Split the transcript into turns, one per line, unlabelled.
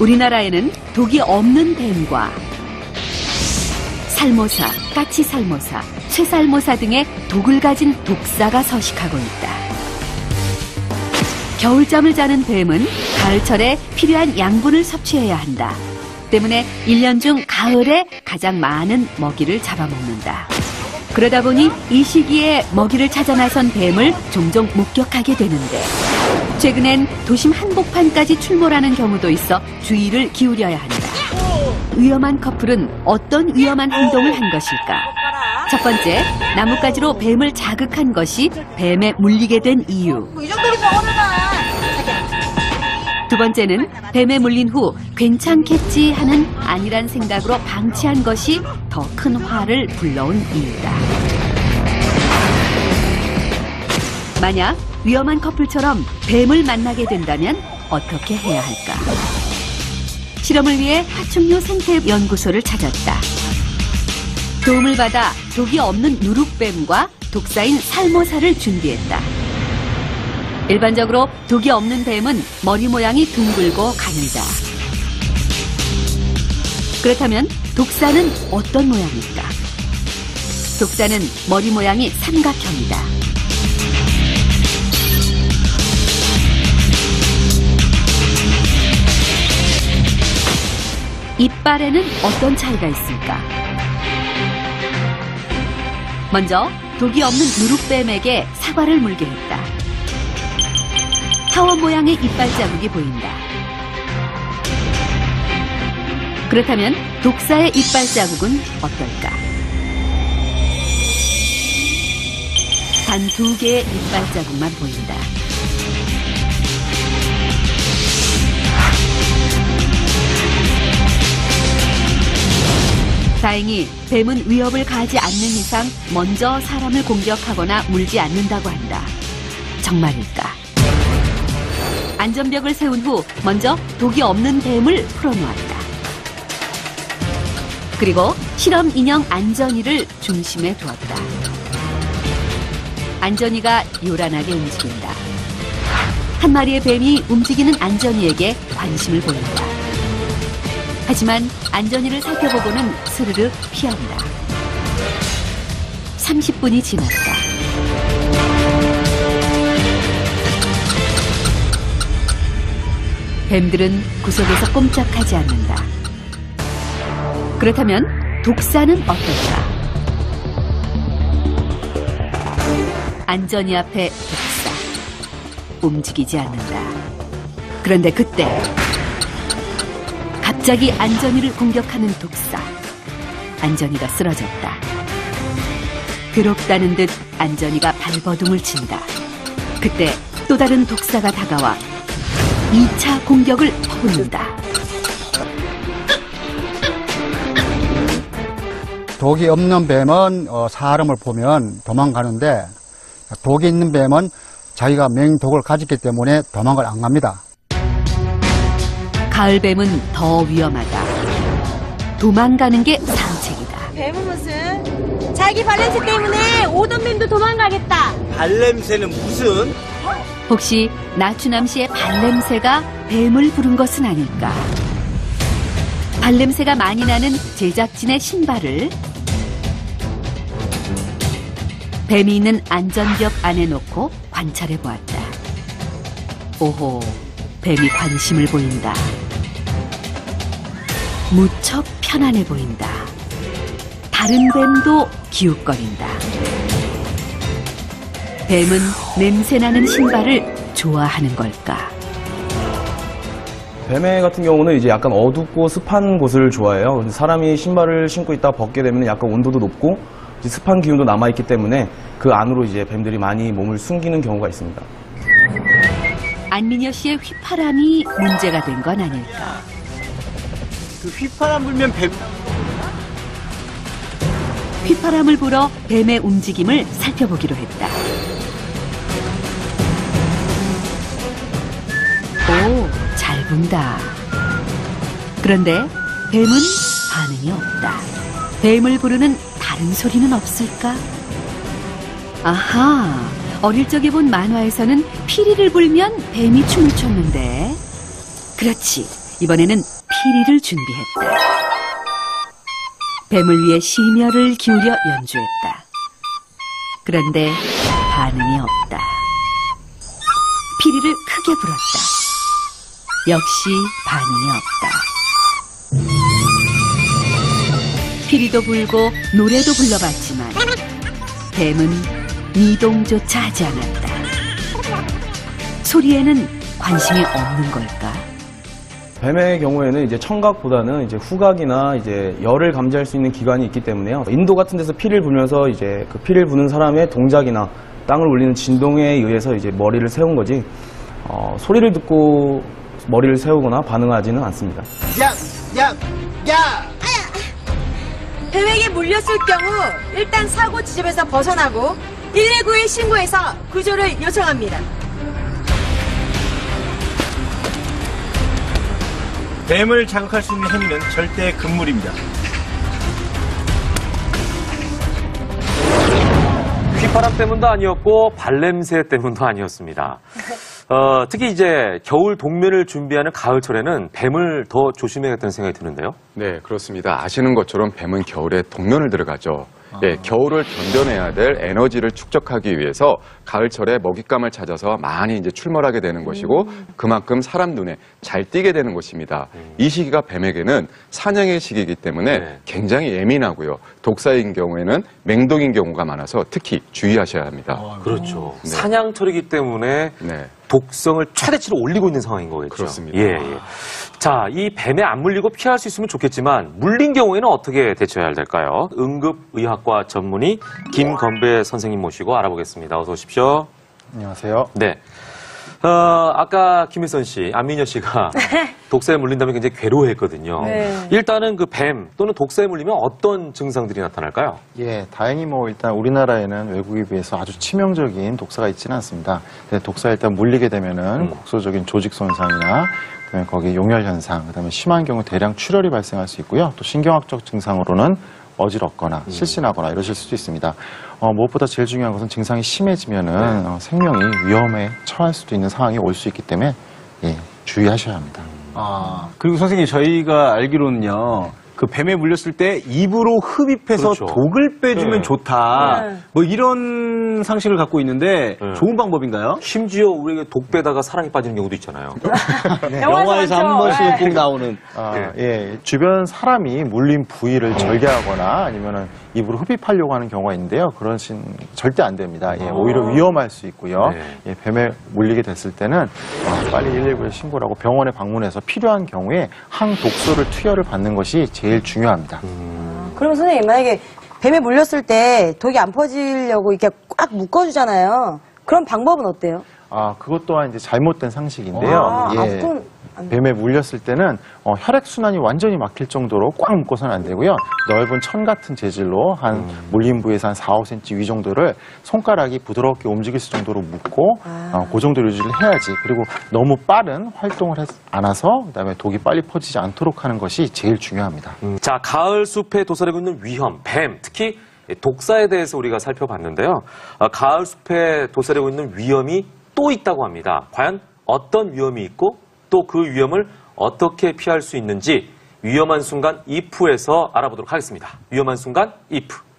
우리나라에는 독이 없는 뱀과 살모사, 까치살모사, 쇠살모사 등의 독을 가진 독사가 서식하고 있다. 겨울잠을 자는 뱀은 가을철에 필요한 양분을 섭취해야 한다. 때문에 1년 중 가을에 가장 많은 먹이를 잡아먹는다. 그러다 보니 이 시기에 먹이를 찾아 나선 뱀을 종종 목격하게 되는데 최근엔 도심 한복판까지 출몰하는 경우도 있어 주의를 기울여야 한다. 위험한 커플은 어떤 위험한 행동을 한 것일까? 첫 번째, 나뭇가지로 뱀을 자극한 것이 뱀에 물리게 된 이유. 두 번째는 뱀에 물린 후 괜찮겠지 하는 아니란 생각으로 방치한 것이 더 큰 화를 불러온 이유다. 만약 위험한 커플처럼 뱀을 만나게 된다면 어떻게 해야 할까? 실험을 위해 파충류 생태 연구소를 찾았다. 도움을 받아 독이 없는 누룩뱀과 독사인 살모사를 준비했다. 일반적으로 독이 없는 뱀은 머리 모양이 둥글고 가늘다. 그렇다면 독사는 어떤 모양일까? 독사는 머리 모양이 삼각형이다. 이빨에는 어떤 차이가 있을까? 먼저 독이 없는 누룩뱀에게 사과를 물게 했다. 타원 모양의 이빨 자국이 보인다. 그렇다면 독사의 이빨 자국은 어떨까? 단 두 개의 이빨 자국만 보인다. 다행히 뱀은 위협을 가하지 않는 이상 먼저 사람을 공격하거나 물지 않는다고 한다. 정말일까? 안전벽을 세운 후 먼저 독이 없는 뱀을 풀어놓았다. 그리고 실험 인형 안전이를 중심에 두었다. 안전이가 요란하게 움직인다. 한 마리의 뱀이 움직이는 안전이에게 관심을 보인다. 하지만 안전이를 살펴보고는 스르르 피한다. 30분이 지났다. 뱀들은 구석에서 꼼짝하지 않는다. 그렇다면 독사는 어떨까? 안전이 앞에 독사. 움직이지 않는다. 그런데 그때 갑자기 안전이를 공격하는 독사. 안전이가 쓰러졌다. 괴롭다는 듯 안전이가 발버둥을 친다. 그때 또 다른 독사가 다가와 2차 공격을 퍼붓는다.
독이 없는 뱀은 어, 사람을 보면 도망가는데 독이 있는 뱀은 자기가 맹독을 가졌기 때문에 도망을 안 갑니다.
가을뱀은 더 위험하다. 도망가는 게 상책이다.
뱀은 무슨? 자기 발냄새 때문에 오던 뱀도 도망가겠다.
발냄새는 무슨?
혹시 나추남 씨의 발냄새가 뱀을 부른 것은 아닐까? 발냄새가 많이 나는 제작진의 신발을 뱀이 있는 안전벽 안에 놓고 관찰해 보았다. 오호, 뱀이 관심을 보인다. 무척 편안해 보인다. 다른 뱀도 기웃거린다. 뱀은 냄새나는 신발을 좋아하는 걸까?
뱀애 같은 경우는 이제 약간 어둡고 습한 곳을 좋아해요. 사람이 신발을 신고 있다 벗게 되면 약간 온도도 높고 습한 기운도 남아 있기 때문에 그 안으로 이제 뱀들이 많이 몸을 숨기는 경우가 있습니다.
안민여 씨의 휘파람이 문제가 된 건 아닐까?
그 휘파람 불면 뱀
휘파람을 불어 뱀의 움직임을 살펴보기로 했다. 오, 잘 분다. 그런데 뱀은 반응이 없다. 뱀을 부르는 다른 소리는 없을까? 아하, 어릴 적에 본 만화에서는 피리를 불면 뱀이 춤을 췄는데 그렇지. 이번에는 피리를 준비했다. 뱀을 위해 심혈을 기울여 연주했다. 그런데 반응이 없다. 피리를 크게 불었다. 역시 반응이 없다. 피리도 불고 노래도 불러봤지만 뱀은 미동조차 하지 않았다. 소리에는 관심이 없는 걸까?
뱀의 경우에는 이제 청각보다는 이제 후각이나 이제 열을 감지할 수 있는 기관이 있기 때문에요. 인도 같은 데서 피를 불면서 이제 그 피를 부는 사람의 동작이나 땅을 울리는 진동에 의해서 이제 머리를 세운 거지, 어, 소리를 듣고 머리를 세우거나 반응하지는 않습니다.
야, 야, 야!
뱀에게 물렸을 경우 일단 사고 지점에서 벗어나고 119에 신고해서 구조를 요청합니다.
뱀을 자극할 수 있는 행위는 절대 금물입니다.
휘파람 때문도 아니었고 발냄새 때문도 아니었습니다. 어, 특히 이제 겨울 동면을 준비하는 가을철에는 뱀을 더 조심해야겠다는 생각이 드는데요.
네, 그렇습니다. 아시는 것처럼 뱀은 겨울에 동면을 들어가죠. 예, 겨울을 견뎌내야 될 에너지를 축적하기 위해서 가을철에 먹잇감을 찾아서 많이 이제 출몰하게 되는 것이고 그만큼 사람 눈에 잘 띄게 되는 것입니다. 이 시기가 뱀에게는 사냥의 시기이기 때문에
네.
굉장히 예민하고요. 독사인 경우에는 맹독인 경우가 많아서 특히 주의하셔야 합니다.
그렇죠.
네.
사냥철이기 때문에
네.
독성을 최대치로 올리고 있는 상황인 거겠죠.
그렇습니다.
예, 예. 자, 이 뱀에 안 물리고 피할 수 있으면 좋겠지만 물린 경우에는 어떻게 대처해야 될까요? 응급의학과 전문의 김건배 선생님 모시고 알아보겠습니다. 어서 오십시오.
안녕하세요.
네. 어, 아까 김일선 씨, 안민여 씨가 독사에 물린다면 굉장히 괴로워했거든요.
네.
일단은 그 뱀 또는 독사에 물리면 어떤 증상들이 나타날까요?
예, 다행히 뭐 일단 우리나라에는 외국에 비해서 아주 치명적인 독사가 있지는 않습니다. 근데 독사에 일단 물리게 되면은
음.
국소적인 조직 손상이나 그다음에 거기 용혈 현상, 그다음에 심한 경우 대량 출혈이 발생할 수 있고요. 또 신경학적 증상으로는 어지럽거나
음.
실신하거나 이러실 수도 있습니다. 어, 무엇보다 제일 중요한 것은 증상이 심해지면은
네.
어, 생명이 위험에 처할 수도 있는 상황이 올 수 있기 때문에 예, 주의하셔야 합니다.
아, 그리고 선생님, 저희가 알기로는요, 그 뱀에 물렸을 때 입으로 흡입해서
그렇죠.
독을 빼주면
네.
좋다.
네.
뭐 이런 상식을 갖고 있는데
네.
좋은 방법인가요?
심지어 우리에게 독 빼다가 사랑에 빠지는 경우도 있잖아요.
영화에서 한. 번씩은
네.
꼭 나오는.
아, 예. 주변 사람이 물린 부위를 절개하거나 아니면은 입으로 흡입하려고 하는 경우가 있는데요. 그런 신 절대 안 됩니다. 예, 오히려 위험할 수 있고요.
네.
예, 뱀에 물리게 됐을 때는 어, 빨리 119에 신고를 하고 병원에 방문해서 필요한 경우에 항독소를 투여를 받는 것이 제일 중요합니다.
그럼 선생님 만약에 뱀에 물렸을 때 독이 안 퍼지려고 이렇게 꽉 묶어주잖아요. 그런 방법은 어때요?
아, 그것 또한 이제 잘못된 상식인데요.
아,
예.
아.
뱀에 물렸을 때는 어, 혈액순환이 완전히 막힐 정도로 꽉 묶어서는 안 되고요. 넓은 천 같은 재질로 한
음.
물린 부위에서 한 4, 5cm 위 정도를 손가락이 부드럽게 움직일 수 정도로 묶고
아.
어, 그 정도 유지를 해야지. 그리고 너무 빠른 활동을 하지 않아서 그다음에 독이 빨리 퍼지지 않도록 하는 것이 제일 중요합니다.
자, 가을 숲에 도사리고 있는 위험, 뱀, 특히 독사에 대해서 우리가 살펴봤는데요. 아, 가을 숲에 도사리고 있는 위험이 또 있다고 합니다. 과연 어떤 위험이 있고 또 그 위험을 어떻게 피할 수 있는지 위험한 순간 이프에서 알아보도록 하겠습니다. 위험한 순간 이프.